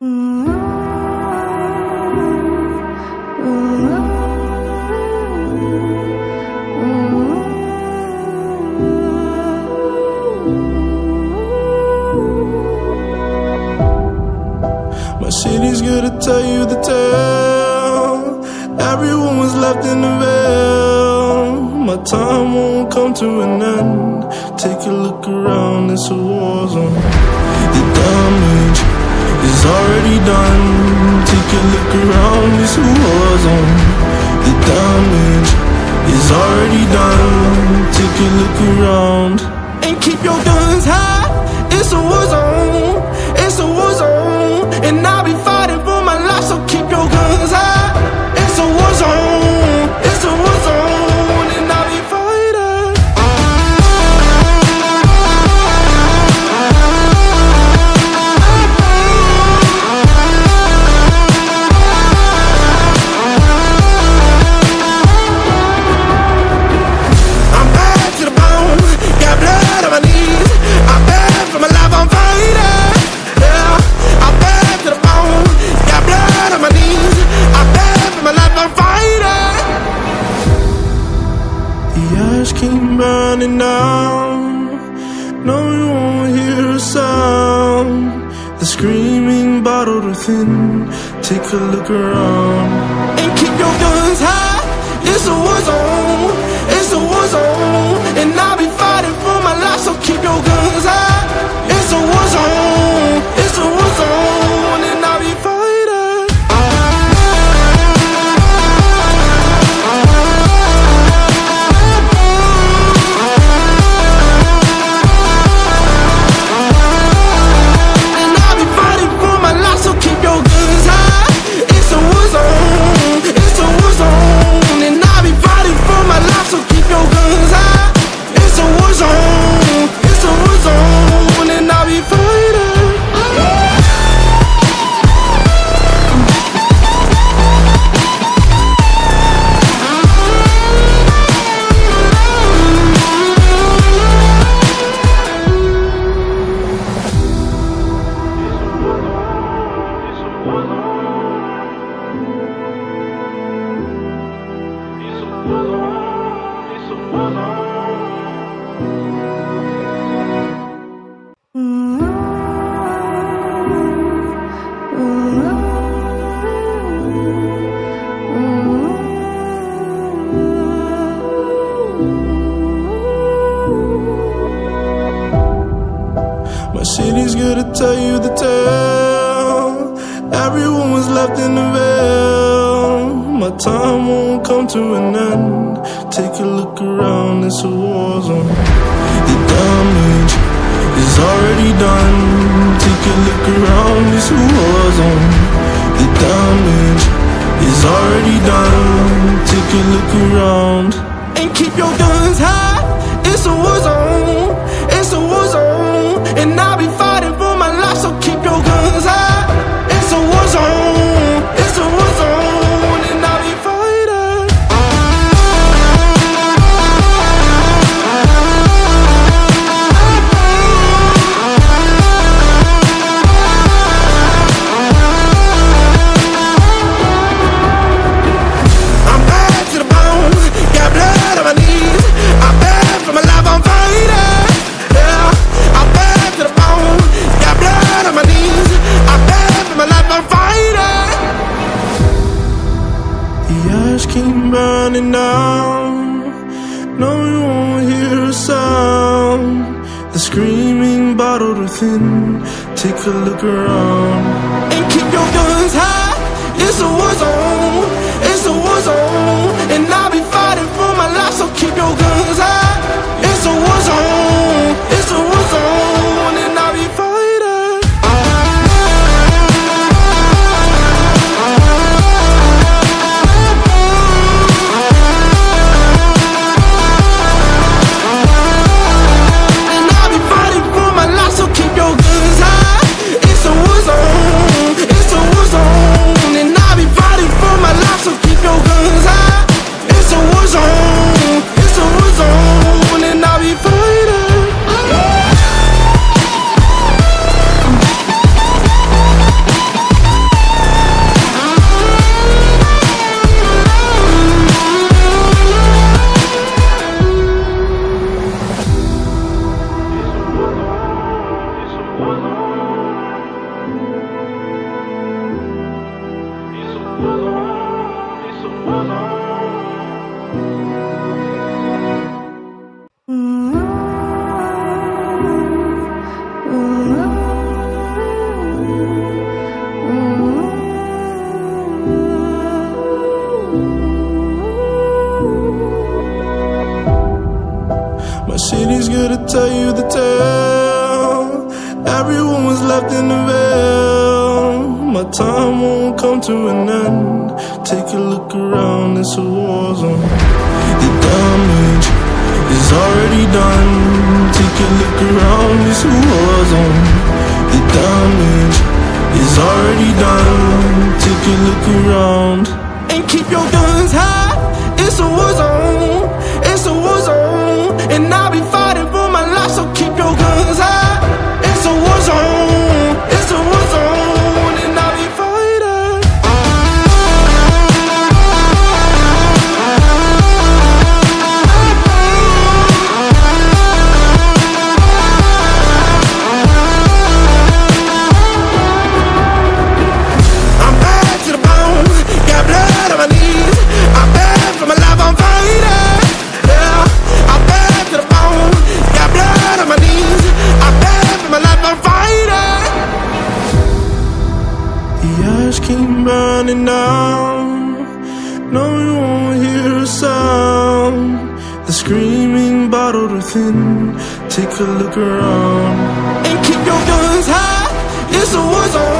My city's gonna tell you the tale. Everyone was left in the veil. My time won't come to an end. Take a look around, it's a war zone. The damage is already done. Take a look around, it's a war zone. The damage is already done. Take a look around and keep your guns came burning down. No, you won't hear a sound. The screaming bottled within. Take a look around city's gonna tell you the tale. Everyone was left in the veil. My time won't come to an end. Take a look around, it's a war zone. The damage is already done. Take a look around, it's a war zone. The damage is already done. Take a look around and keep your guns high. It's a war zone. Burning down. No, you won't hear a sound. The screaming bottled within. Take a look around and keep your guns high. It's a war zone. tell you the tale. Everyone was left in the veil. My time won't come to an end. Take a look around, it's a war zone. The damage is already done. Take a look around, it's a war zone. The damage is already done. Take a look around and keep your guns high. It's a war zone. Burning down. No one won't hear a sound. The screaming bottled within. Take a look around and keep your guns high. It's a war zone.